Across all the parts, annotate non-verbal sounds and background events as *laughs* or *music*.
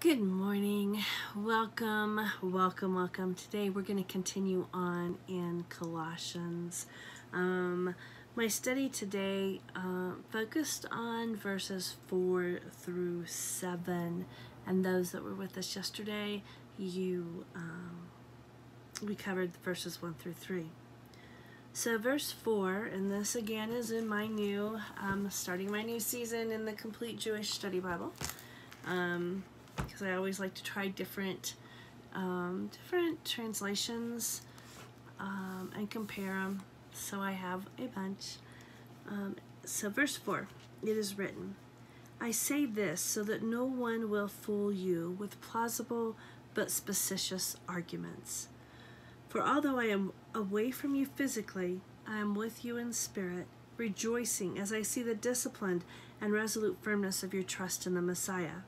Good morning. Welcome, welcome, welcome. Today we're going to continue on in Colossians. Um, my study today uh, focused on verses 4 through 7. And those that were with us yesterday, you um, we covered verses 1 through 3. So, verse 4, and this again is in my new, um, starting my new season in the Complete Jewish Study Bible. Um, because I always like to try different um, different translations um, and compare them. So I have a bunch. Um, so verse 4, it is written, I say this so that no one will fool you with plausible but specious arguments. For although I am away from you physically, I am with you in spirit, rejoicing as I see the disciplined and resolute firmness of your trust in the Messiah.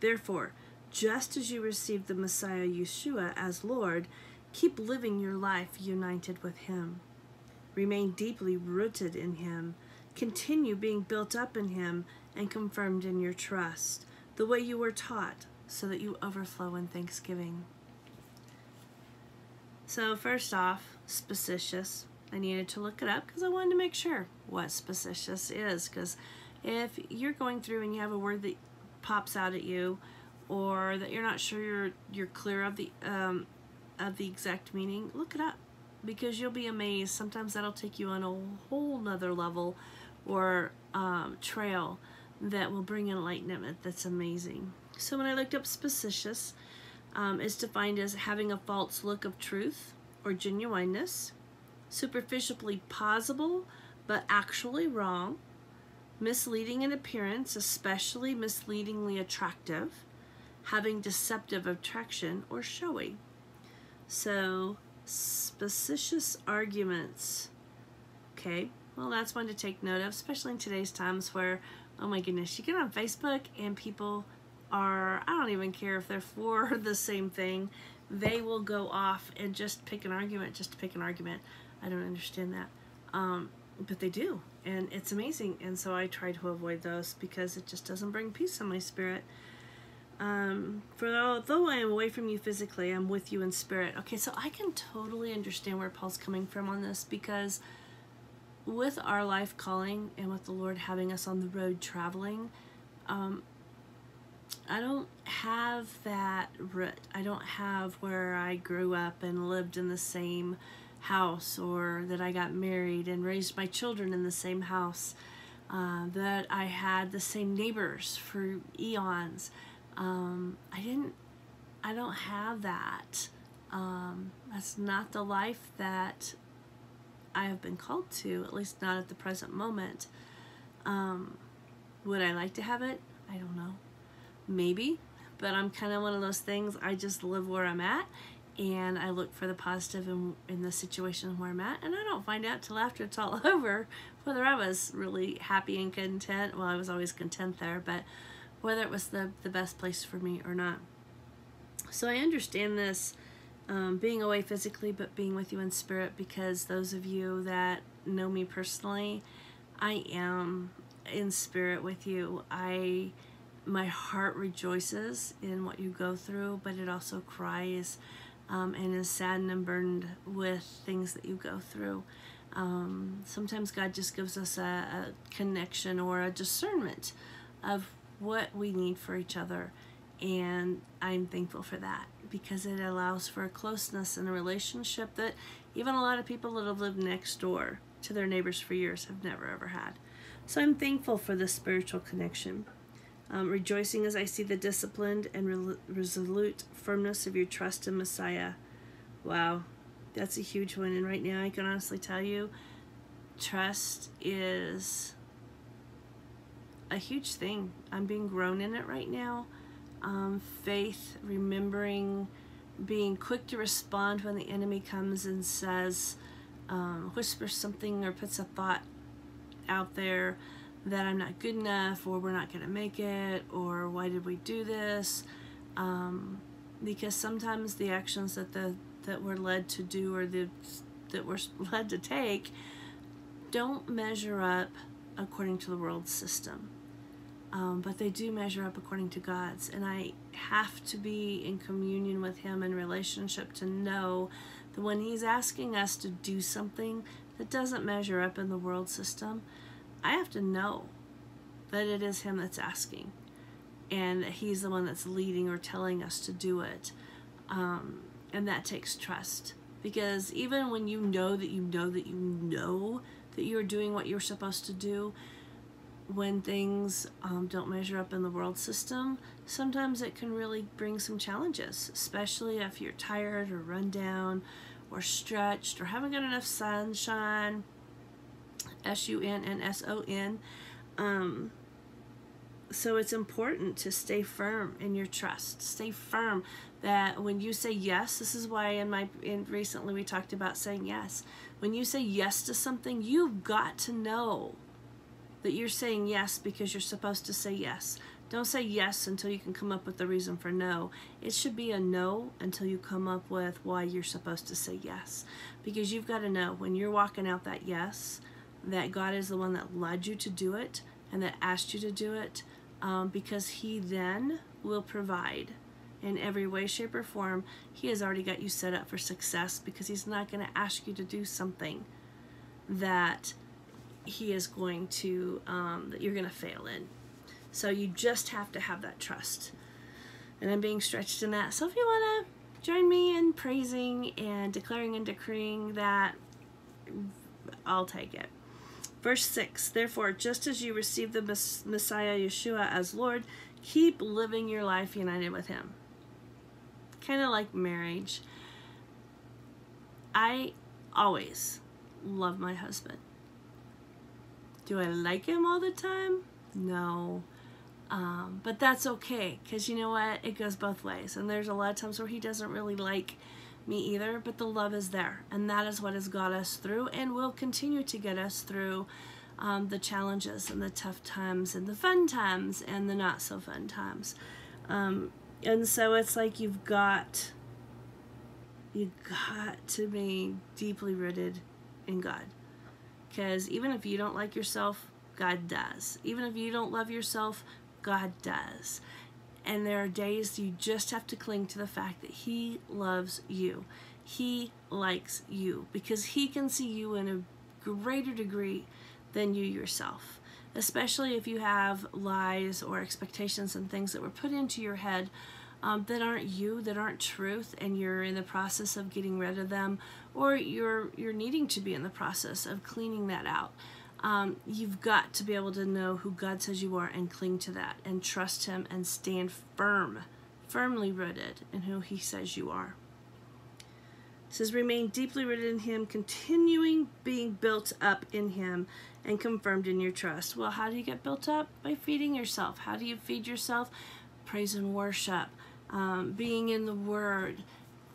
Therefore, just as you received the Messiah Yeshua as Lord, keep living your life united with Him. Remain deeply rooted in Him. Continue being built up in Him and confirmed in your trust, the way you were taught, so that you overflow in thanksgiving. So, first off, specious. I needed to look it up because I wanted to make sure what specious is. Because if you're going through and you have a word that pops out at you or that you're not sure you're you're clear of the um, of the exact meaning, look it up because you'll be amazed. Sometimes that'll take you on a whole nother level or um, trail that will bring enlightenment that's amazing. So when I looked up specious, um, is defined as having a false look of truth or genuineness, superficially plausible but actually wrong, misleading in appearance, especially misleadingly attractive, having deceptive attraction, or showy. So, specious arguments. Okay, well, that's one to take note of, especially in today's times where, oh my goodness, you get on Facebook and people are, I don't even care if they're for *laughs* the same thing, they will go off and just pick an argument just to pick an argument. I don't understand that. Um, but they do and it's amazing and so i try to avoid those because it just doesn't bring peace in my spirit. Um, for although i am away from you physically i'm with you in spirit. Okay so i can totally understand where paul's coming from on this because with our life calling and with the lord having us on the road traveling um, i don't have that root. I don't have where i grew up and lived in the same house or that I got married and raised my children in the same house, uh, that I had the same neighbors for eons. Um, I didn't, I don't have that. Um, that's not the life that I have been called to, at least not at the present moment. Um, would I like to have it? I don't know. Maybe, but I'm kind of one of those things, I just live where I'm at and I look for the positive in, in the situation where I'm at, and I don't find out till after it's all *laughs* over whether I was really happy and content. Well, I was always content there, but whether it was the, the best place for me or not. So I understand this um, being away physically, but being with you in spirit, because those of you that know me personally, I am in spirit with you. I my heart rejoices in what you go through, but it also cries um, and is saddened and burdened with things that you go through. Um, sometimes God just gives us a, a, connection or a discernment of what we need for each other. And I'm thankful for that because it allows for a closeness in a relationship that even a lot of people that have lived next door to their neighbors for years have never ever had. So I'm thankful for this spiritual connection. Um, rejoicing as I see the disciplined and re resolute firmness of your trust in Messiah. Wow, that's a huge one. And right now, I can honestly tell you, trust is a huge thing. I'm being grown in it right now. Um, faith, remembering, being quick to respond when the enemy comes and says, um, whispers something or puts a thought out there that I'm not good enough or we're not going to make it or why did we do this um, because sometimes the actions that the that we're led to do or the that we're *laughs* led to take don't measure up according to the world system um, but they do measure up according to God's. And I have to be in communion with Him in relationship to know that when He's asking us to do something that doesn't measure up in the world system, I have to know that it is Him that's asking and that He's the one that's leading or telling us to do it. Um, and that takes trust. Because even when you know that you know that you know that you're doing what you're supposed to do, when things um, don't measure up in the world system, sometimes it can really bring some challenges, especially if you're tired or run down or stretched or haven't got enough sunshine. S U N and S O N. Um, so it's important to stay firm in your trust. Stay firm that when you say yes, this is why in my in recently we talked about saying yes. When you say yes to something, you've got to know that you're saying yes because you're supposed to say yes. Don't say yes until you can come up with the reason for no. It should be a no until you come up with why you're supposed to say yes. Because you've got to know when you're walking out that yes, that God is the one that led you to do it and that asked you to do it um, because He then will provide in every way, shape, or form. He has already got you set up for success because He's not going to ask you to do something that he is going to um, that you're going to fail in. So you just have to have that trust. And i'm being stretched in that. So if you want to join me in praising and declaring and decreeing that i'll take it verse 6 therefore just as you receive the messiah yeshua as lord keep living your life united with him kind of like marriage i always love my husband do I like him all the time? No. Um, but that's okay because you know what? It goes both ways. And there's a lot of times where he doesn't really like me either, but the love is there. And that is what has got us through and will continue to get us through um, the challenges and the tough times and the fun times and the not so fun times. Um, and so it's like you've got you got to be deeply rooted in God. Because even if you don't like yourself, God does. Even if you don't love yourself, God does. And there are days you just have to cling to the fact that He loves you. He likes you because He can see you in a greater degree than you yourself. Especially if you have lies or expectations and things that were put into your head um, that aren't you, that aren't truth, and you're in the process of getting rid of them, or you're you're needing to be in the process of cleaning that out. Um, you've got to be able to know who God says you are and cling to that and trust Him and stand firm, firmly rooted in who He says you are. It says, remain deeply rooted in Him, continuing being built up in Him and confirmed in your trust. Well, how do you get built up? By feeding yourself. How do you feed yourself? Praise and worship um, being in the Word,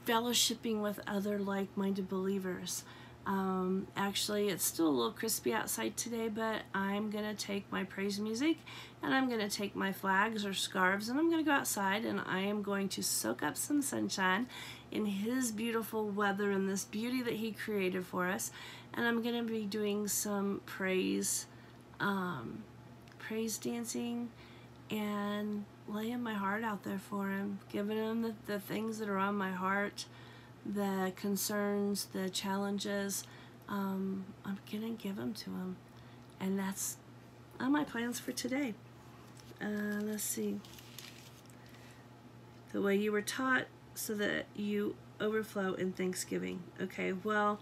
fellowshipping with other like minded believers. Um, actually, it's still a little crispy outside today, but I'm going to take my praise music and I'm going to take my flags or scarves and I'm going to go outside and I am going to soak up some sunshine in His beautiful weather and this beauty that He created for us. And I'm going to be doing some praise, um, praise dancing and laying my heart out there for him, giving him the, the things that are on my heart, the concerns, the challenges. Um, I'm gonna give them to him, and that's on my plans for today. Uh, let's see. The way you were taught, so that you overflow in thanksgiving. Okay, well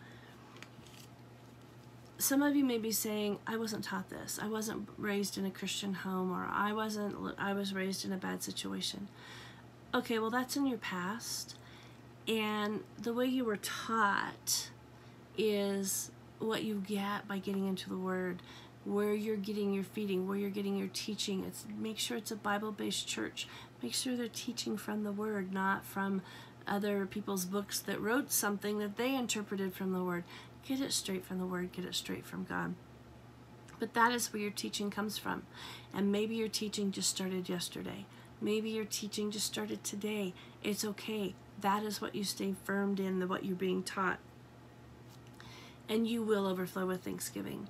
some of you may be saying i wasn't taught this i wasn't raised in a christian home or i wasn't i was raised in a bad situation okay well that's in your past and the way you were taught is what you get by getting into the word where you're getting your feeding where you're getting your teaching it's make sure it's a bible-based church make sure they're teaching from the word not from other people's books that wrote something that they interpreted from the word Get it straight from the Word, get it straight from God. But that is where your teaching comes from. And maybe your teaching just started yesterday. Maybe your teaching just started today. It's okay. That is what you stay firmed in, the what you're being taught. And you will overflow with thanksgiving.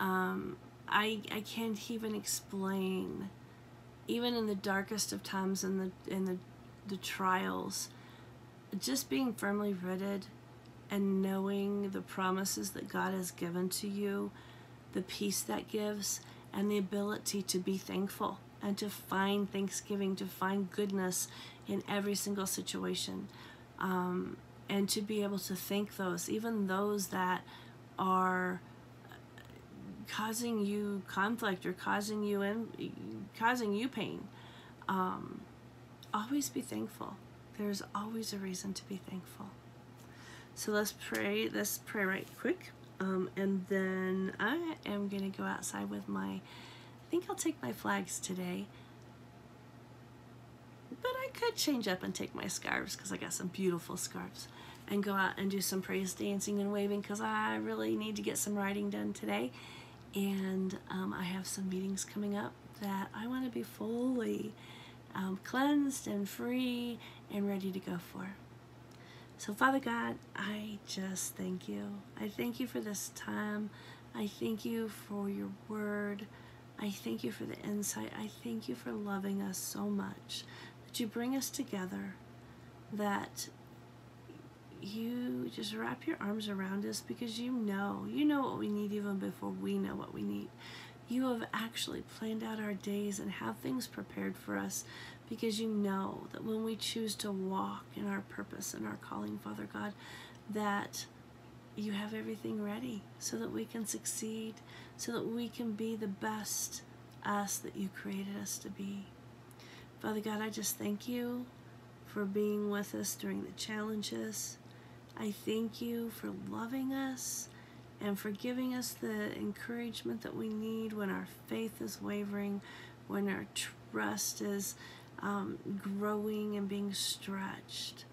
Um, I, I can't even explain even in the darkest of times in the in the the trials, just being firmly rooted and knowing the promises that God has given to you, the peace that gives, and the ability to be thankful and to find thanksgiving, to find goodness in every single situation, um, and to be able to thank those, even those that are causing you conflict or causing you in, causing you pain. Um, always be thankful. There's always a reason to be thankful. So let's pray. Let's pray right quick. Um, and then I am going to go outside with my, I think I'll take my flags today. But I could change up and take my scarves because I got some beautiful scarves and go out and do some praise dancing and waving because I really need to get some writing done today. And um, I have some meetings coming up that I want to be fully um, cleansed and free and ready to go for. So, Father God, I just thank you. I thank you for this time. I thank you for your word. I thank you for the insight. I thank you for loving us so much that you bring us together, that you just wrap your arms around us because you know, you know what we need even before we know what we need. You have actually planned out our days and have things prepared for us because you know that when we choose to walk in our purpose and our calling, Father God, that you have everything ready so that we can succeed, so that we can be the best us that you created us to be. Father God, I just thank you for being with us during the challenges. I thank you for loving us and for giving us the encouragement that we need when our faith is wavering, when our trust is um, growing and being stretched.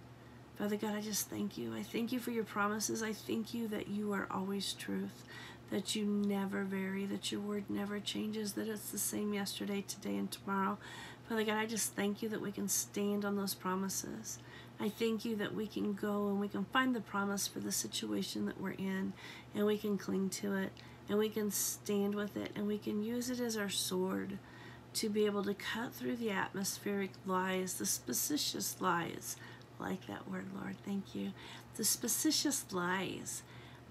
Father God, I just thank you. I thank you for your promises. I thank you that you are always truth, that you never vary, that your word never changes, that it's the same yesterday, today, and tomorrow. Father God, I just thank you that we can stand on those promises. I thank you that we can go and we can find the promise for the situation that we're in and we can cling to it and we can stand with it and we can use it as our sword to be able to cut through the atmospheric lies, the specious lies. like that word, Lord. Thank you. The specious lies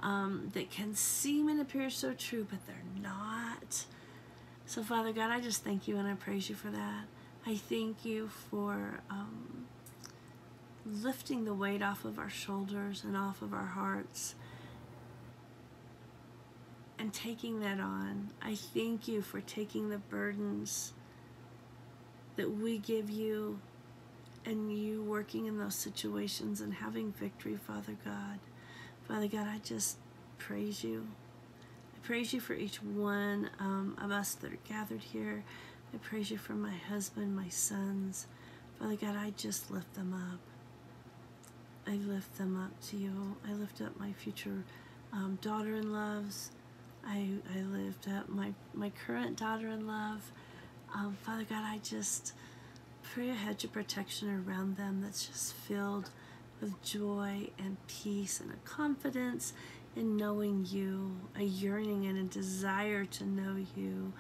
um, that can seem and appear so true, but they're not. So, Father God, I just thank you and I praise you for that. I thank you for um, lifting the weight off of our shoulders and off of our hearts and taking that on. I thank you for taking the burdens that we give you and you working in those situations and having victory, Father God. Father God, I just praise you. I praise you for each one um, of us that are gathered here. I praise you for my husband, my sons. Father God, I just lift them up. I lift them up to you. I lift up my future um, daughter in loves. I, I lift up my, my current daughter in love. Um, Father God, I just pray a hedge of protection around them that's just filled with joy and peace and a confidence in knowing you, a yearning and a desire to know you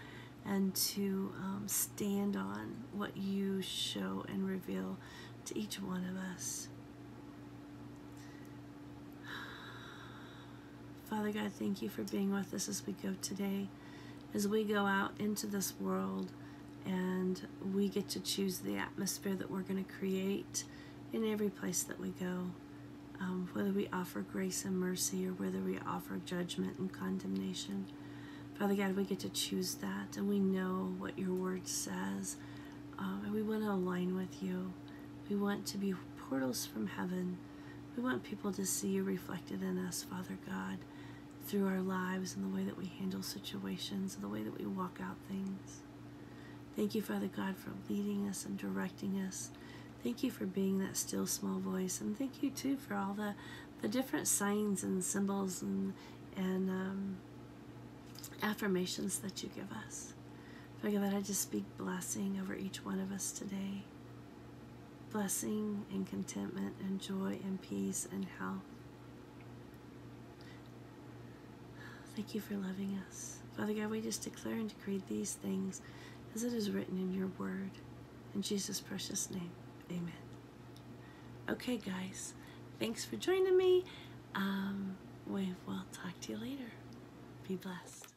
and to um, stand on what you show and reveal to each one of us. *sighs* Father God, thank you for being with us as we go today, as we go out into this world and we get to choose the atmosphere that we're going to create in every place that we go. Um, whether we offer grace and mercy or whether we offer judgment and condemnation. Father God, we get to choose that and we know what your word says. Um, and we want to align with you. We want to be portals from heaven. We want people to see you reflected in us, Father God through our lives and the way that we handle situations and the way that we walk out things. Thank you, Father God, for leading us and directing us. Thank you for being that still small voice. And thank you, too, for all the, the different signs and symbols and, and um, affirmations that you give us. Father God, I just speak blessing over each one of us today. Blessing and contentment and joy and peace and health. Thank you for loving us. Father God, we just declare and decree these things as it is written in your word. In Jesus' precious name, amen. Okay, guys, thanks for joining me. Um, we will talk to you later. Be blessed.